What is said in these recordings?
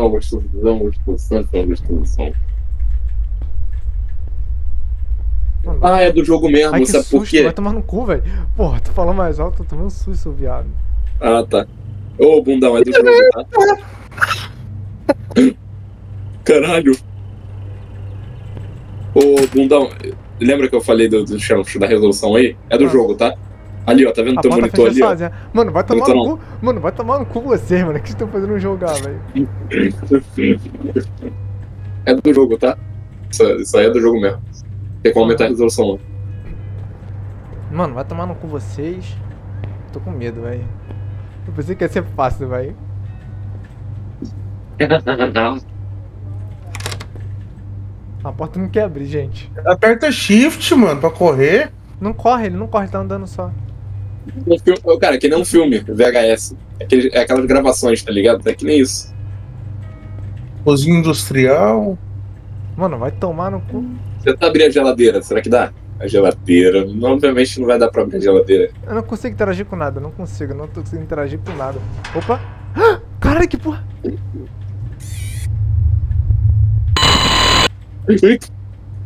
Gostosão, gostosão. Mano, Ah, é do jogo mesmo, Ai, que sabe por susto, quê? vai tomar no cu, velho. Porra, tu falou mais alto, tô tomando susto, seu viado. Ah, tá. Ô, bundão, é do jogo, tá? Caralho. Ô, bundão, lembra que eu falei do, do da resolução aí? É do Ah. jogo, tá? Ali, ó, tá vendo A teu monitor ali, ó? Mano, vai tomar no cu. Mano, vai tomar no cu você, mano. O que vocês estão fazendo jogar, velho? É do jogo, tá? Isso, isso aí é do jogo mesmo. Tem como aumentar a resolução lá. Mano, vai tomar no cu vocês. Tô com medo, velho. Eu pensei que ia ser fácil, velho. A porta não quer abrir, gente. Aperta shift, mano, pra correr. Não corre, ele não corre, tá andando só. Um filme- Cara, que nem um filme, VHS. É, aquele- é aquelas gravações, tá ligado? É que nem isso. Cozinha industrial. Mano, vai tomar no cu. Tenta abrir a geladeira, será que dá? A geladeira. Obviamente não vai dar pra abrir a geladeira. Eu não consigo interagir com nada, não consigo, não tô conseguindo interagir com nada. Opa! Ah, Caralho, que porra!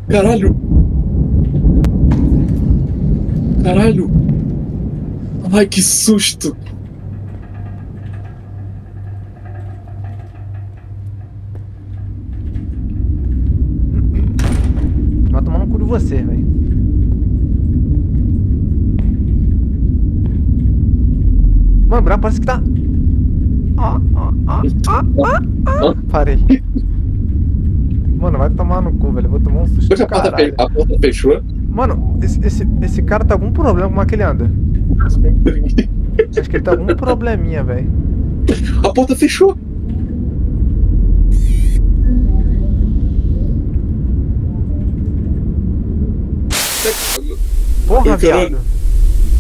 Caralho! Caralho! Ai, que susto! Vai tomar no cu de você, velho. Mano, o parece que tá. Ó, ó, ó, ó, ó, ó. Parei. Mano, vai tomar no cu, velho. Eu vou tomar um susto a porta, a porta fechou. Mano, esse, esse, esse cara tá com algum problema como é que ele anda. Acho que ele tá com algum probleminha, velho. A porta fechou! Porra, viado.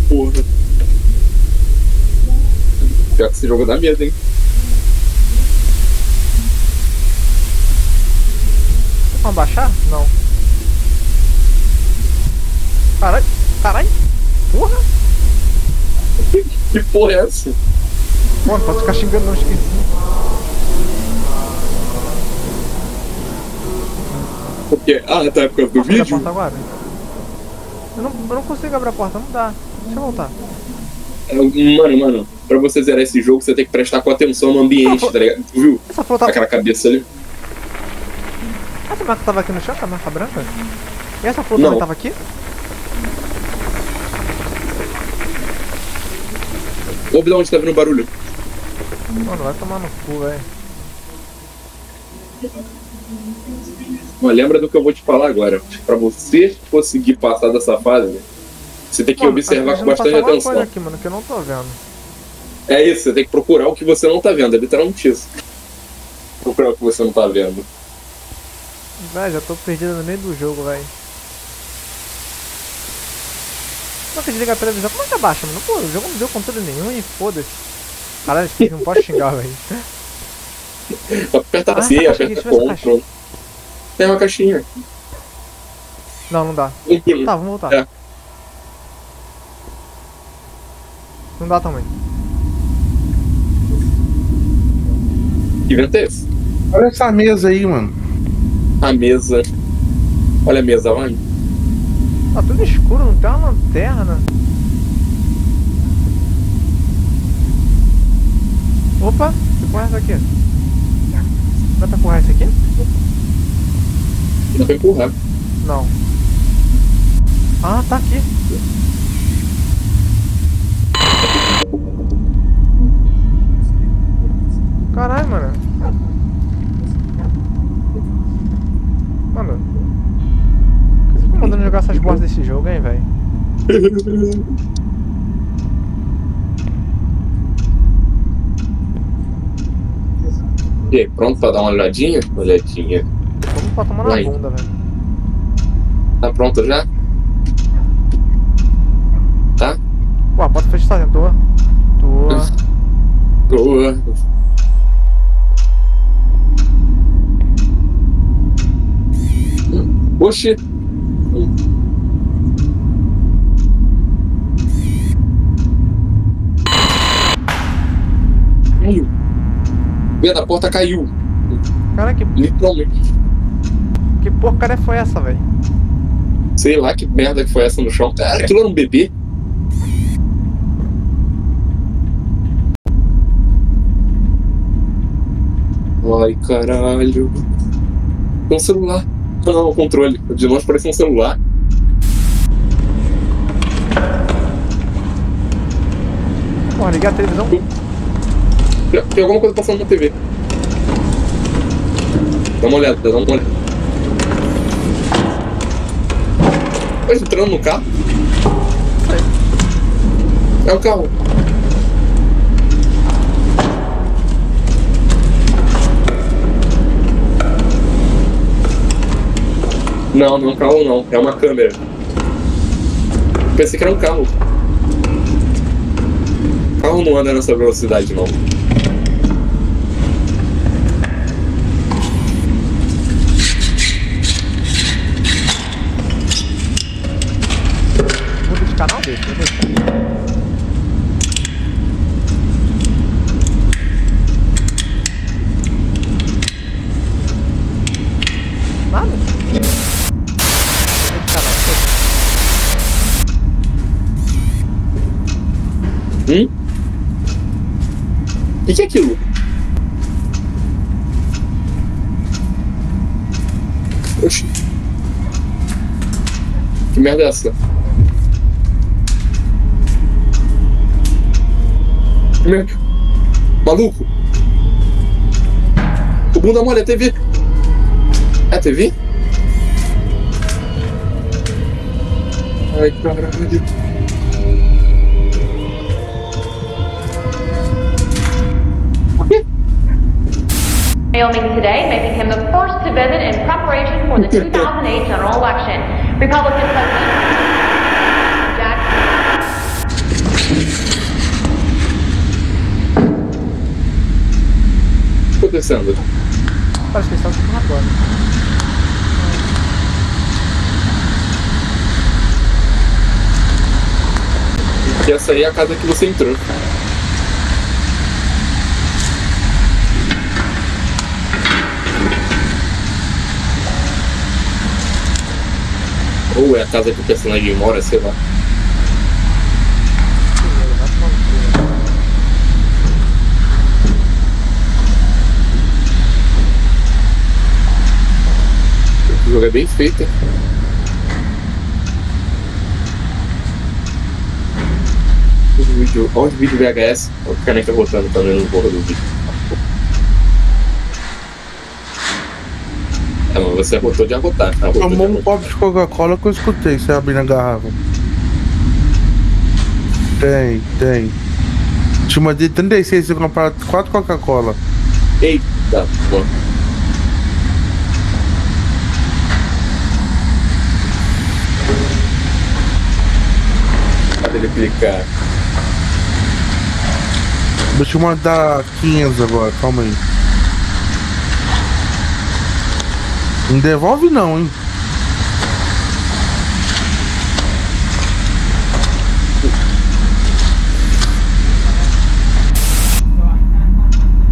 Porra. Pior que esse jogo dá medo, hein? Tem como abaixar? Não. Caralho, caralho. Porra. Que porra é essa? Não posso ficar xingando não, esqueci. Porque. Ah, tá, é por causa do Posso abrir a vídeo? porta agora? Eu não, eu não consigo abrir a porta, não dá. Deixa eu voltar. É, Mano, mano, pra você zerar esse jogo, você tem que prestar com atenção no ambiente, tá ligado? Tu viu? Essa flor tá... Aquela cabeça ali. Essa marca tava aqui no chão, essa marca branca? E essa flor Não. também tava aqui? Ô, de onde tá vindo o barulho? Mano, vai tomar no cu, velho. Mas lembra do que eu vou te falar agora. Pra você conseguir passar dessa fase, você tem que Mano, observar com bastante alguma coisa atenção. aqui, mano, que eu não tô vendo. É isso, você tem que procurar o que você não tá vendo, é literalmente isso. Procurar o que você não tá vendo. Véi, já tô perdido no meio do jogo, velho. Como é que desliga a televisão? Como é que abaixa, mano? Pô, o jogo não deu controle nenhum e foda-se. Caralho, não pode xingar, velho. Aperta Ah, C, caixa aperta Ctrl. Tem uma caixinha. Não, não dá. Uhum. Tá, vamos voltar. É. Não dá também. Que vento é esse? Olha essa mesa aí, mano. A mesa. Olha a mesa, vai. Tá tudo escuro, não tem uma lanterna. Opa, que porra é essa aqui? Dá pra empurrar isso aqui? Dá pra empurrar. Não. Ah, tá aqui. Caralho, mano. Mano. Por que você tá mandando jogar essas bosta desse jogo, hein, velho? E aí, pronto pra dar uma olhadinha? Olhadinha. Vamos pra tomar na bunda, velho. Tá pronto já? Tá? Pô, a porta fecha sozinha, tô. Tô. Boa. Oxi. Caiu. Vê, a porta caiu. Cara, que, Literalmente. que porcaria foi essa, velho? Sei lá que merda que foi essa no chão. Cara, aquilo era um bebê. Ai, caralho. Um celular. Ah, não, o controle. De longe parece um celular. Porra, liguei a televisão. Tem alguma coisa passando na TV. Dá uma olhada, dá uma olhada. Tá entrando no carro? É um carro. Não, não é um carro não. É uma câmera. Pensei que era um carro. Carro não anda nessa velocidade não. Muda de canal desse, vou deixar. Nada? Muda de canal, Hum? O que, que é aquilo? Oxi. Que merda é essa? Maluco! O bunda mole é TV! É TV? Ai, caralho. Wyoming today, making him the first to visit in preparation for the 2008 general election. Republican President Jack O que tá acontecendo? Parece que eles estão ficando agora. Que essa aí é a casa que você entrou. Ou é a casa que o personagem mora, sei lá. O jogo é bem feito, olha o vídeo VHS. Olha o caneca rotando também no bordo do vídeo. É, mas você rotou de? Arrotou de Tomou um copo de Coca-Cola que eu escutei você abrindo a garrafa. Tem, tem. Te mandei 36 e comprar 4 Coca-Cola. Eita, pô. Cadê ele clicar? Vou te mandar 15 agora, calma aí. Não devolve não, hein?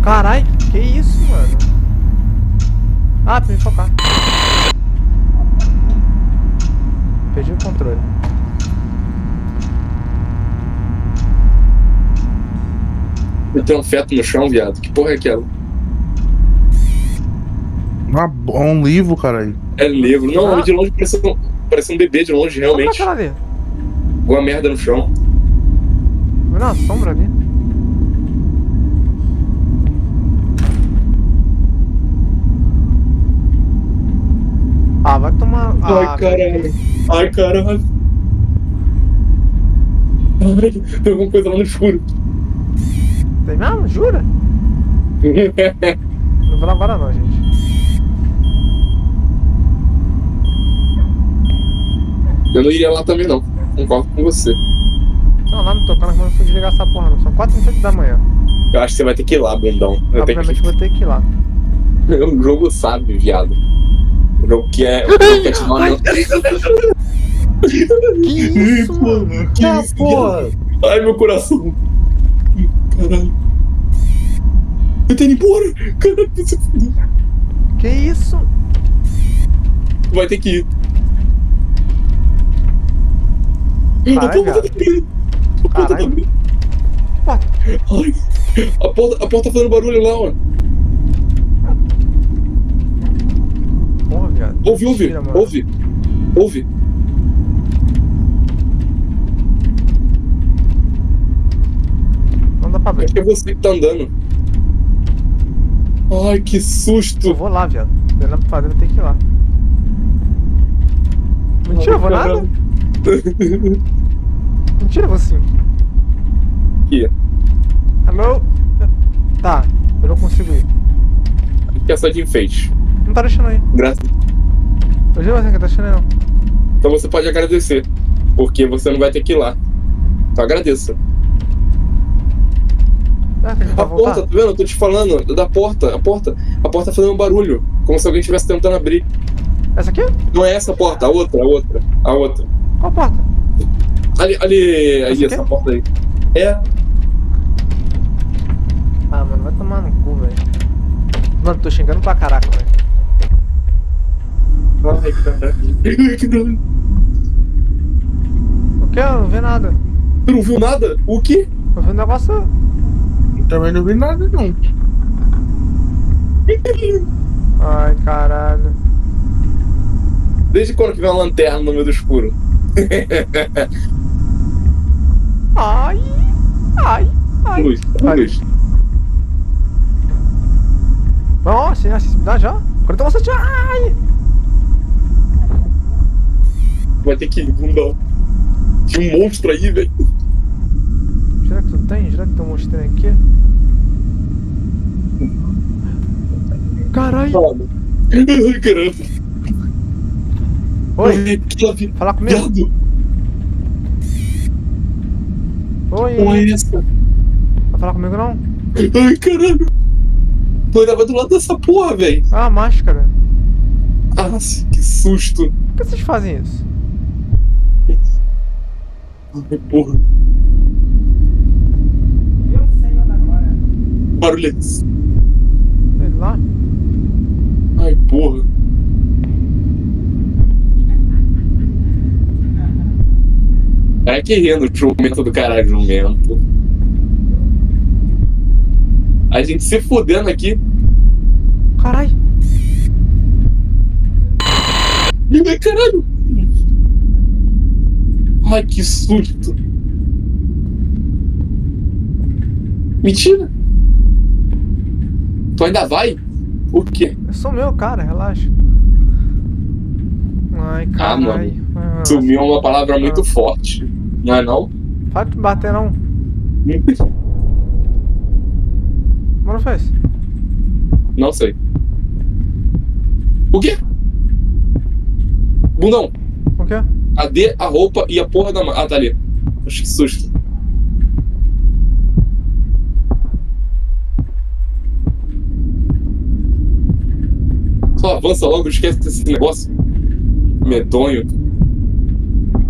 Carai, que isso, mano? Ah, pra me focar. Perdi o controle. Ele tem um feto no chão, viado. Que porra é aquela? Uma, um livro, caralho. É livro. Não, Ah. de longe parece um, parece um bebê de longe, Olha realmente. aquela ali. Alguma merda no chão. Uma sombra ali. Ah, vai tomar. Ah, Ai, caralho. Ai, caralho. Ai, tem alguma coisa lá no escuro. Tem mesmo? Jura? Não vou lá agora não, gente. Eu não iria lá também, não. Concordo com você. Não, lá não tô, cara, mas não vou desligar essa porra não. São 4 h da manhã. Eu acho que você vai ter que ir lá, bundão. Eu tenho Obviamente vou ter que ir lá. que... O jogo sabe, viado. O jogo que é. O jogo que é te mandando- Que isso, mano? Que isso, porra! Ai, meu coração. Caralho. tá indo embora. Caralho, você. Que isso? Vai ter que ir. A Caralho, porta tá abrindo. A porta tá Caralho. Ai, a porta, a porta tá fazendo barulho lá, ó. Porra, viado. Ouve, ouve, Mentira, mano. ouve. Ouve. Não dá pra abrir. Acho que é você que tá andando. Ai, que susto. Eu vou lá, viado. Eu não pra ter que ir lá. Mentira, eu vou nada. Mentira, sim. Aqui. Hello? Tá, eu não consigo ir. Aqui é só de enfeite. Não tá deixando aí. Graças. Eu juro você que tá deixando aí não. Então você pode agradecer. Porque você não vai ter que ir lá. Então agradeça. Ah, A porta, tá vendo? Eu tô te falando. Da porta. A porta. A porta tá fazendo um barulho. Como se alguém estivesse tentando abrir. Essa aqui? Não é essa porta, a outra, a outra. A outra. Qual porta? Ali, ali, aí, Essa essa porta aí. É. Ah, mano, vai tomar no cu, velho. Mano, tô xingando pra caraca, velho. Ai, caralho. Caralho. O que? Eu não vi nada. Tu não viu nada? O quê? Eu vi um negócio. Também não vi nada, não. Ai, caralho. Desde quando que vem uma lanterna no meio do escuro? Ai, ai, ai. Luz, Ai. luz. Nossa, tem acessibilidade já? Agora eu tô bastante. Ai! Vai ter que ir, bundão. Tinha um monstro aí, velho. Será que tu tem? Será que tem um monstrinho aqui? Caralho! Fala. Oi, vi- fala comigo. Viado, Oi, porra é essa? vai falar comigo não? Ai, caralho. Ainda vai do lado dessa porra, velho. Ah, máscara. Ah, que susto. Por que vocês fazem isso? Ai, porra. Barulho é esse? Sei lá. Ai, porra. É que rindo, jumento do caralho, jumento. A gente se fudendo aqui. Caralho! Ai, caralho! Ai, que susto! Mentira! Tu ainda vai? O quê? Eu sou meu, cara, relaxa. Ai, Ah, caralho. Ah, Sumiu é uma palavra muito forte. Não é não? Para de bater não. Mas não fez. Não sei. O quê? Bundão, O quê? cadê a roupa e a porra da... ma- Ah, tá ali. Acho que susto. Só avança logo, esquece desse negócio. Medonho.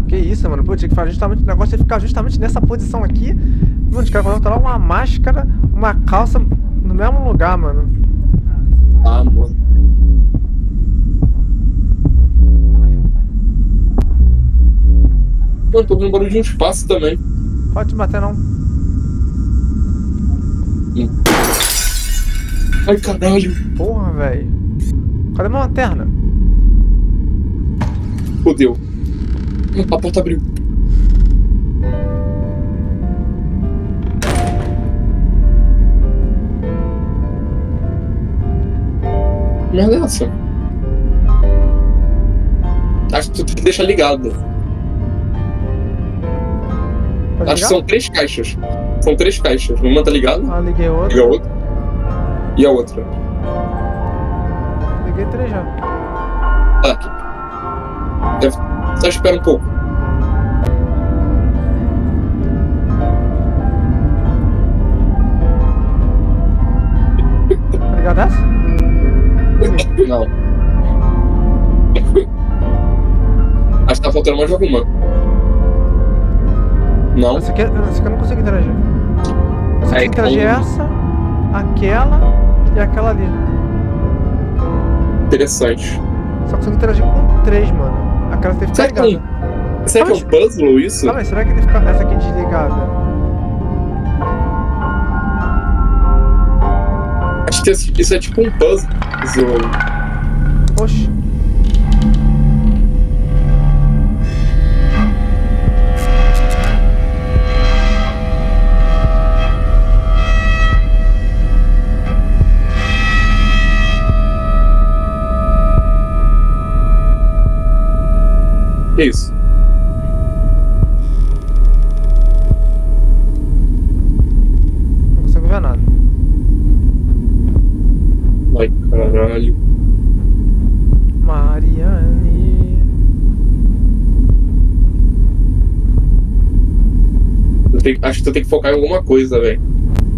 Que isso, mano? Pô, tinha que fazer justamente. O negócio é ficar justamente nessa posição aqui. Mano, os caras colocaram lá uma máscara, uma calça no mesmo lugar, mano. Ah, mano. Mano, tô ouvindo barulho de um espaço também. Pode te bater não. Ai, caralho. Porra, velho. Cadê minha lanterna? Fodeu. A porta abriu. Merda é essa? Acho que tu tem que deixar ligado. Pode Acho que são três caixas. São três caixas. Uma tá ligada, Ah, liguei outra. liga a outra. E a outra. Liguei três já. Tá aqui. Só espera um pouco. Essa? Não. Acho que tá faltando mais alguma. Não. Essa aqui, essa aqui eu não consigo interagir. Só Aí, consigo interagir então- essa, aquela e aquela ali. Interessante. Só consigo interagir com três, mano. Aquela teve Será ficar que, ligada. será que é um puzzle isso? Aí, será que ficar essa aqui desligada? Acho que isso é tipo um puzzle. Isso? Não consigo ver nada. Ai, caralho. Mariane. Eu tenho- acho que tu tem que focar em alguma coisa, velho.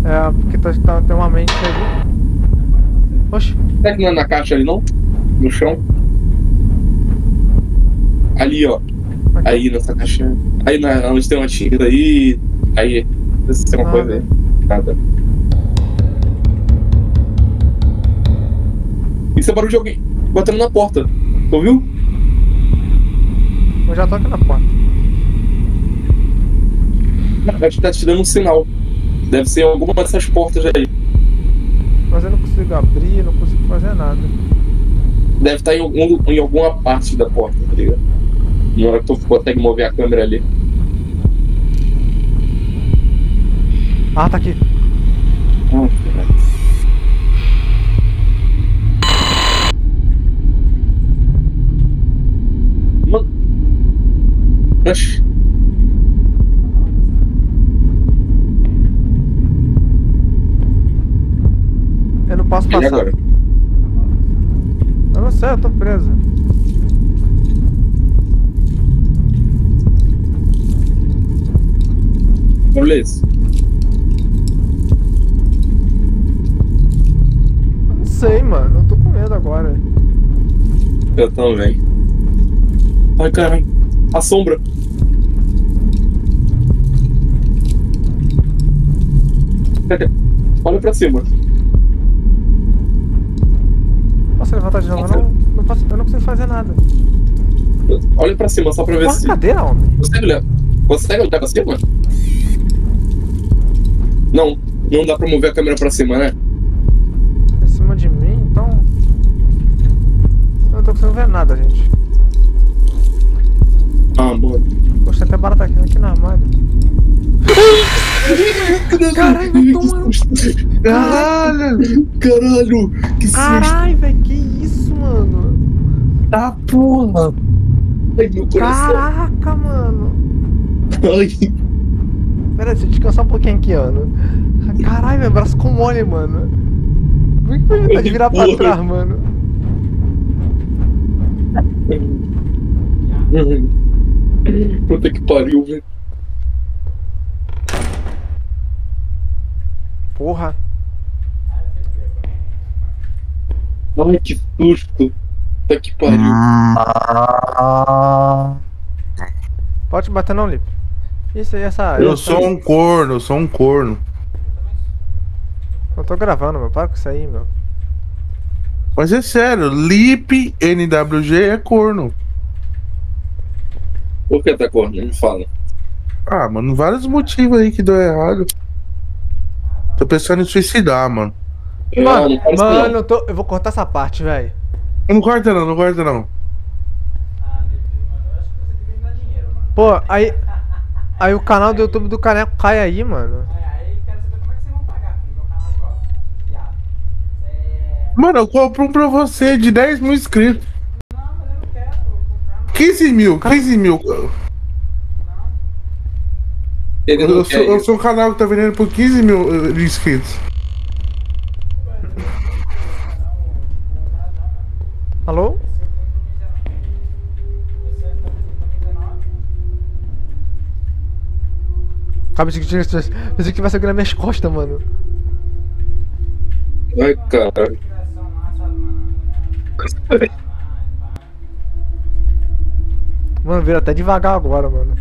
É, porque tá, tá, tem uma mente ali. Oxi. Será que não é na caixa ali, não? No chão? Ali, ó. Aí, nessa caixa. Aí, na, onde tem uma tinta aí. Aí. Deve ser uma Nada. coisa aí. Nada. Isso é barulho de alguém batendo na porta. Tu ouviu? Eu já tô aqui na porta. Acho que tá te dando um sinal. Deve ser alguma dessas portas aí. Mas eu não consigo abrir, não consigo fazer nada. Deve estar em, algum, em alguma parte da porta, tá ligado? Na hora que tu consegue mover a câmera ali. Ah, tá aqui. Ah, caralho. Mano. Oxi. Eu não posso E passar. agora? Eu não sei, eu tô preso. Beleza. Eu não sei, mano. Eu tô com medo agora. Eu também. Ai, caralho. A sombra. Olha pra cima. Posso levantar de novo? Não, não posso, eu não consigo fazer nada. Olha pra cima só pra ver Uma se. cadeira, homem. Consegue olhar? Consegue olhar pra cima? Não, não dá pra mover a câmera pra cima, né? Em cima de mim, então. Eu não tô conseguindo ver nada, gente. Ah, boa. Poxa, até barata aqui, aqui no armário. Caralho, vai tomar Caralho! Caralho! Que susto! Caralho, velho, que isso, mano? Tá porra! Ai, meu coração! Caraca, mano. Ai, Pera aí, deixa eu descansar um pouquinho aqui, mano. Caralho, meu braço com mole, mano. Por que foi de virar pra trás, mano? Puta que pariu, velho. Porra. Ai, que susto! Puta que pariu. Pode bater não, Lipe. Isso aí, essa. Eu essa- sou um corno, eu sou um corno. Eu tô gravando, meu. Para com isso aí, meu. Mas é sério, Lip NWG é corno. Por que tá corno? Me fala. Ah, mano, vários motivos aí que deu errado. Tô pensando em suicidar, mano. Mano, parece mano, eu, tô... eu vou cortar essa parte, velho. Não corta não, não corta não. Ah, eu acho que você devia me dar dinheiro, mano. Pô, aí. Aí o canal do YouTube do Caneco cai aí, mano. É, aí quero saber como que vocês vão pagar pro meu canal agora, viado. Mano, eu compro um pra você de 10 mil inscritos. Não, mas eu não quero comprar, mano. 15 mil, 15 mil. Ele não Eu sou, eu sou um canal que tá vendendo por 15 mil eh, de inscritos. Alô? Calma, pensei que tinha- pensei que tivesse alguém nas minhas costas, mano. Ai, caralho. Mano, vira até devagar agora, mano.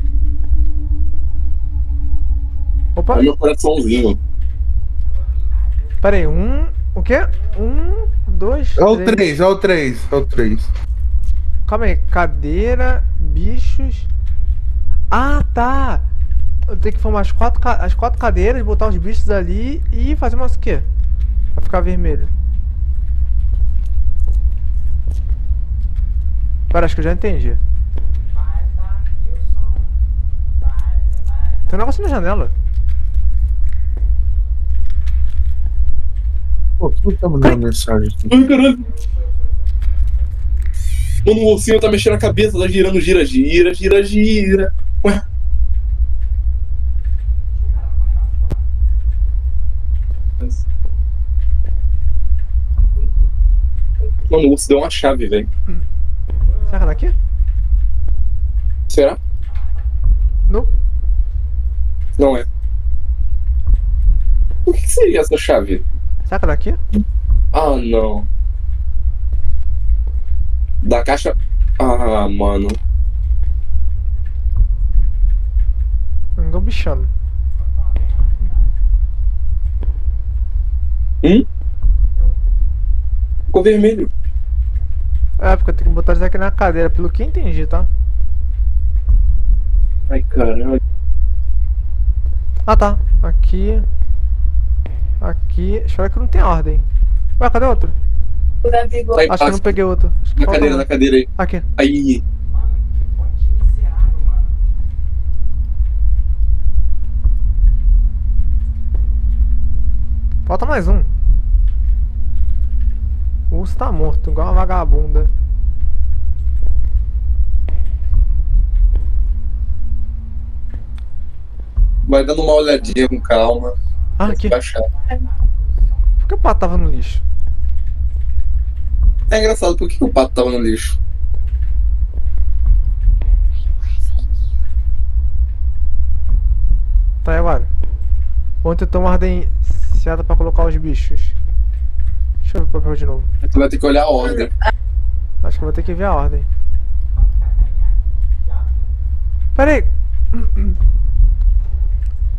Opa, Olha meu coraçãozinho. Pera aí, um. O quê? Um, dois. É o 3, é o 3, é o 3. Calma aí, cadeira, bichos. Ah, tá! Eu tenho que formar as quatro, as quatro cadeiras, botar os bichos ali e fazer mais o quê? Pra ficar vermelho. Pera, acho que eu já entendi. Vai dar aqui o som. Vai, vai. Tem um negócio na janela. Pô, quem tá mandando mensagem aqui? Ai, caralho. Mano, o ursinho tá mexendo a cabeça, tá girando, gira, gira, gira, gira. Ué. Mano, o urso deu uma chave, velho. Será que daqui? Será? Não. Não é. O que seria essa chave? Será que é daqui? Ah, não. Da caixa. Ah, mano. Não bichando. Ficou vermelho. É, porque eu tenho que botar isso aqui na cadeira, pelo que eu entendi, tá? Ai, caralho. Ah tá. Aqui. Aqui. Deixa ver que não tem ordem. Ué, cadê outro? Acho que eu não peguei outro. Na cadeira, na cadeira aí. Aqui. Aí. Mano, que ponte miserável, mano. Falta mais um. O urso tá morto, igual uma vagabunda. Vai dando uma olhadinha com calma. Ah, baixar. Por que o pato tava no lixo? É engraçado, por que que o pato tava no lixo? Tá, agora? Ontem eu tomo ordem certa pra colocar os bichos. Deixa eu ver o papel de novo. Tu vai ter que olhar a ordem. Acho que vou ter que ver a ordem. Pera aí.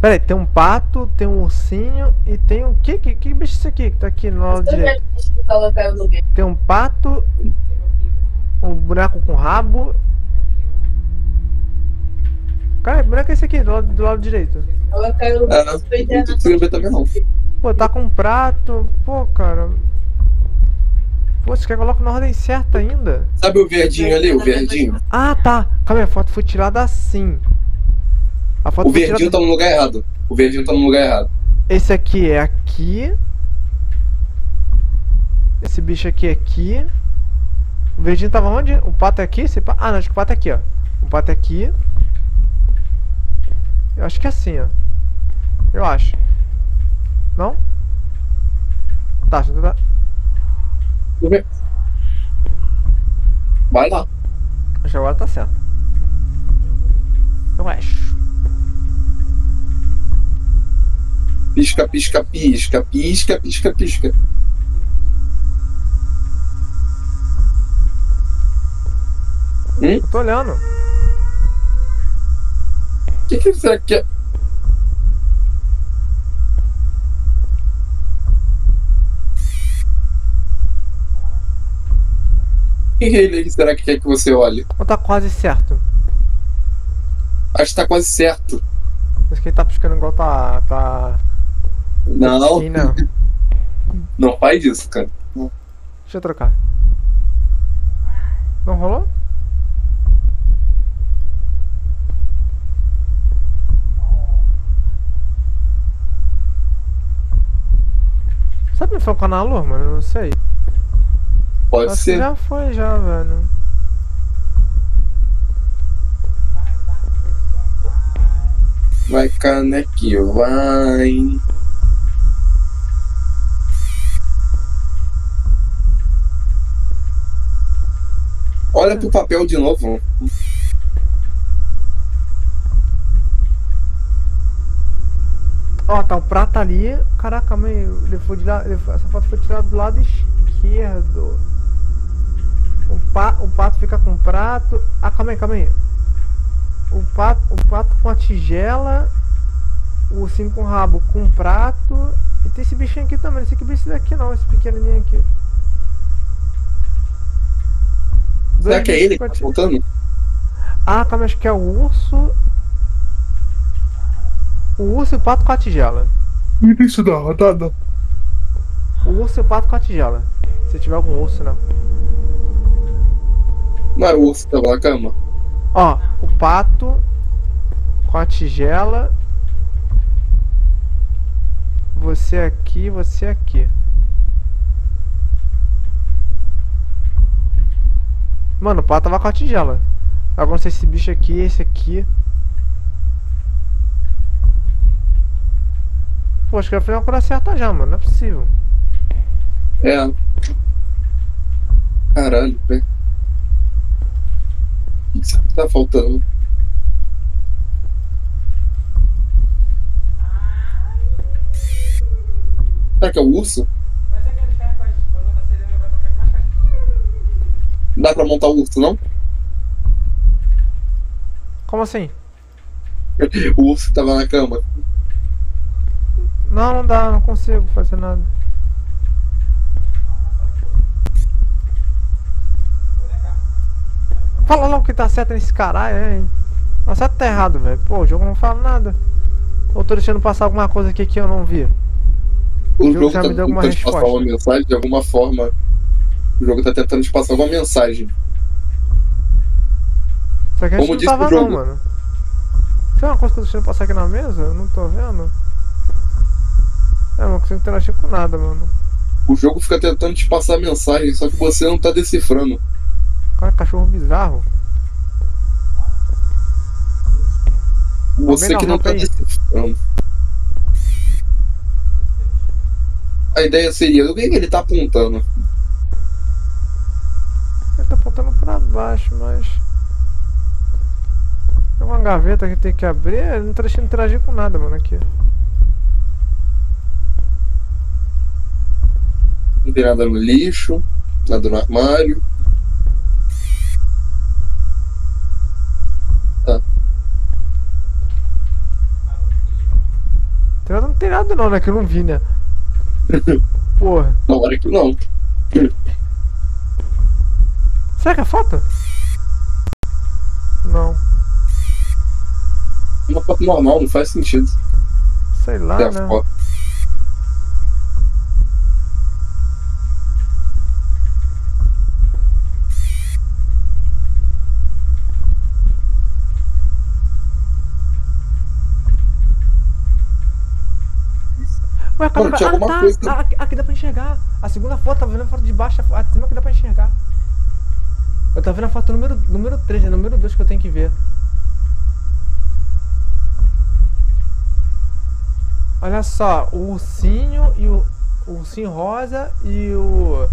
Pera aí, tem um pato, tem um ursinho e tem um. Que, que, que bicho é esse aqui que tá aqui no lado direito? Tem um pato, um boneco com rabo. Cara, que boneco é esse aqui do lado, do lado direito? Ah, não, não tô conseguindo ver também não. Pô, tá com um prato. Pô, cara. Pô, você quer coloque na ordem certa ainda? Sabe o verdinho ali, o verdinho? Ah, tá. Calma aí, a foto foi tirada assim. A foto O verdinho tirada... tá no lugar errado. O verdinho tá no lugar errado. Esse aqui é aqui. Esse bicho aqui é aqui. O verdinho tava onde? O pato é aqui? Esse pa- Ah, não, acho que o pato é aqui, ó. O pato é aqui. Eu acho que é assim, ó. Eu acho. Não? Tá, deixa eu tentar. Vai lá. Que agora tá certo. Eu acho. Pisca, pisca, pisca, pisca, pisca, pisca. Eu tô olhando. O que, que será que é? Que que será que quer que você olhe? Ou tá quase certo? Acho que tá quase certo. Acho que ele tá piscando igual tá. tá. Não, não. não faz isso, cara. Deixa eu trocar. Não rolou? Sabe me focar na lua, mano? Eu não sei. Pode Acho ser. já foi já, velho. Vai, canequinho, vai. Olha pro papel de novo. Ó, tá o prato ali. Caraca, mãe, ele foi de lá, essa foto foi tirada do lado esquerdo. O, pa, o pato fica com o prato. Ah, calma aí, calma aí. O pato, o pato com a tigela. O ursinho com o rabo com o prato. E tem esse bichinho aqui também. Não sei que bicho é daqui não, esse pequenininho aqui. Será Dois que é ele que tá voltando? Ah, calma, acho que é o urso. O urso e o pato com a tigela. No início da rodada. O urso e o pato com a tigela. Se tiver algum urso, né? Não era o urso que tava na cama? Ó, o pato com a tigela. Você aqui, você aqui. Mano, o pato tava com a tigela. Agora não sei esse bicho aqui, esse aqui. Pô, acho que eu fiz uma coisa certa já, mano. Não é possível. É. Caralho, velho. O que tá faltando? Será que é o urso? Perto. Dá pra montar o urso, não? Como assim? O urso tava na cama. Não, não dá, não consigo fazer nada. Fala logo que tá certo nesse caralho, hein? Tá certo tá errado, velho. Pô, o jogo não fala nada. Ou tô deixando passar alguma coisa aqui que eu não vi. O jogo jogo já tá me deu alguma tentando te passar uma mensagem de alguma forma. O jogo tá tentando te passar alguma mensagem. Só que a gente Como não disse tava o não, jogo. mano. Tem uma coisa que eu tô deixando passar aqui na mesa? Eu não tô vendo. É, eu não consigo interagir com nada, mano. O jogo fica tentando te passar mensagem, só que você não tá decifrando. Cara, cachorro bizarro. Você que não tá decifrando. A ideia seria, o que, que ele tá apontando? Ele tá apontando pra baixo, mas. Tem uma gaveta que tem que abrir, ele não tá deixando interagir com nada, mano, aqui. Não tem nada no lixo, nada no armário. Tem nada, não né? Que eu não vi, né? Porra. Na hora que não. Será que é foto? Não. Uma foto normal, não faz sentido. Sei lá, a né? foto. Ué, calma, Mano, tinha ah, tá. coisa- Ah, aqui, dá pra enxergar. A segunda foto, tá vendo a foto de baixo, a de cima que dá pra enxergar. Eu tô vendo a foto número, número 3, é número 2 que eu tenho que ver. Olha só, o ursinho e o, o ursinho rosa e o.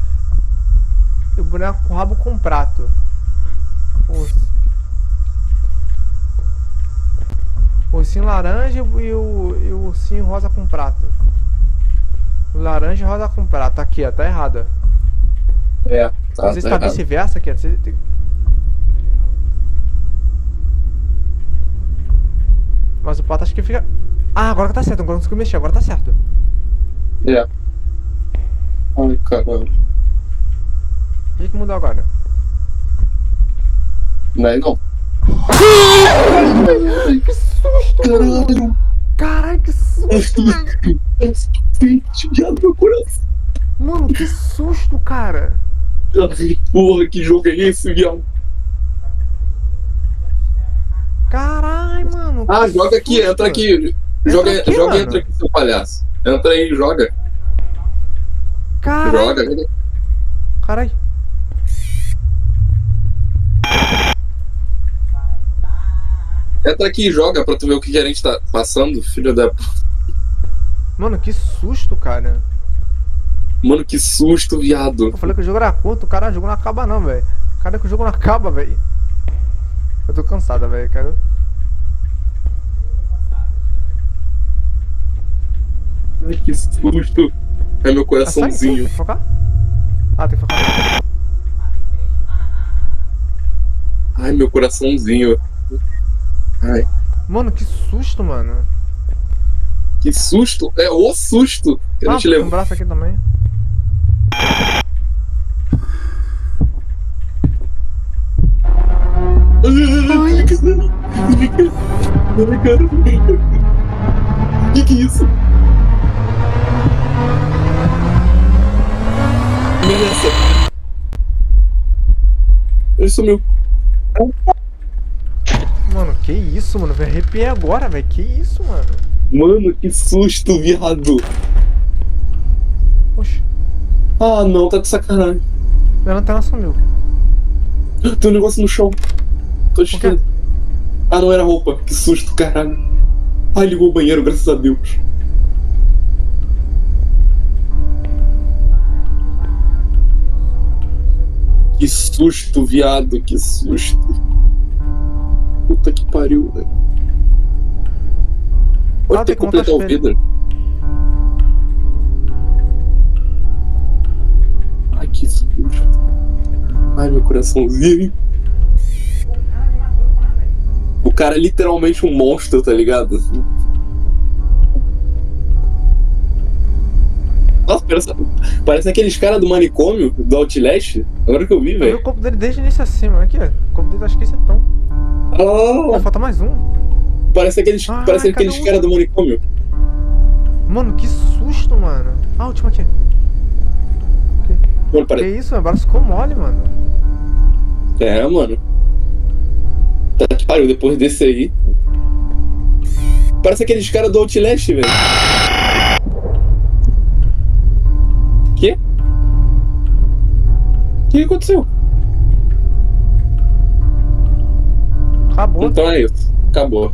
E o boneco com rabo com prato. O o ursinho laranja e o, e o ursinho rosa com prato. Laranja rosa com prato. Aqui, ó, tá errada. É, tá, se tá tá errado. vice-versa aqui. tem- Mas o pato acho que fica. Ah, agora que tá certo, agora não consigo mexer, agora tá certo. É. Ai, caralho. O que, que mudou agora? Não é não. Que susto, Caralho. Caralho, que susto. Gente, já meu coração. Mano, que susto, cara. Porra, que jogo é esse, viado? Caralho, mano. Ah, joga aqui, susto. entra aqui. Joga, aqui, joga mano. entra aqui, seu palhaço. Entra aí, joga. Caralho. Joga, joga. Caralho. Entra aqui e joga pra tu ver o que a gente tá passando, filho da. Mano, que susto, cara. Mano, que susto, viado. Eu falei que o jogo era curto, o cara, o jogo não acaba não, velho. Cara, que o jogo não acaba, velho. Eu tô cansada, velho, cara. Ai, que susto. É meu Ah, sai, coraçãozinho. Tem que focar? Ah, tem que focar. Ai, meu coraçãozinho. Ai, Mano, que susto, mano. Que susto. É o susto. Eu Ah, não te tem um braço aqui também. Ai, cara. Que que é isso? Essa. Ele sumiu. Mano, que isso, mano? Eu arrepiei agora, velho. Que isso, mano? Mano, que susto, viado. Oxi, Ah, não, tá de sacanagem. minha lanterna sumiu. Tem um negócio no chão. Tô esquerdo. Ah, não era roupa. Que susto, caralho. Ai, ligou o banheiro, graças a Deus. Que susto, viado, que susto. Puta que pariu, velho. Pode Ah, ter que completar o vidro. Ai, que susto. Ai, meu coraçãozinho. O cara é literalmente um monstro, tá ligado? Nossa, parece, parece aqueles caras do manicômio, do Outlast. Agora que eu vi, Eu vi velho. o corpo dele desde o início acima. Aqui, ó. O corpo dele acho que esse é tão. Ah, Pô, lá. falta mais um. Parece aqueles, Ah, parece aqueles caras do manicômio. Mano, que susto, mano. Ah, o último aqui. Mano, Que isso, meu braço ficou mole, mano. É, mano. Tá que pariu, depois desse aí. Parece aqueles caras do Outlast, velho. Quê? O que aconteceu? Acabou. Então é isso. Acabou.